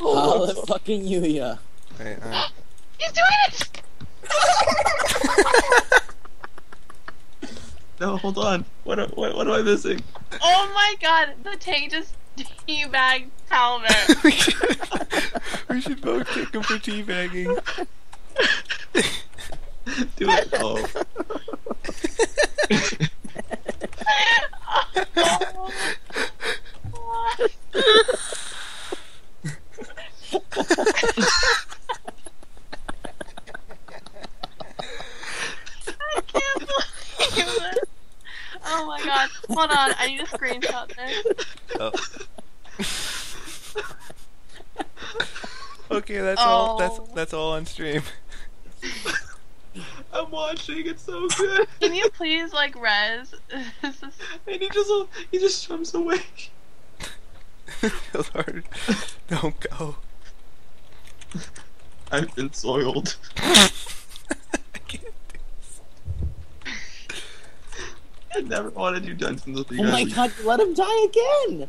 Holla fucking Yuya. Alright, alright. He's doing it! No, hold on. What, what, what am I missing? Oh my god, the tank just teabagged Talbott. we, should, we should both kick him for teabagging. Do it. Oh. I can't believe it. Oh my god. Hold on, I need a screenshot this. Oh. okay, that's all. That's Oh. that's all on stream. I'm watching. It's so good. Can you please like res? Is- And he just he just jumps away. Feels hard. Don't go. I've been soiled. I can't I never wanted to do Dungeons with you Oh my god, let him die again!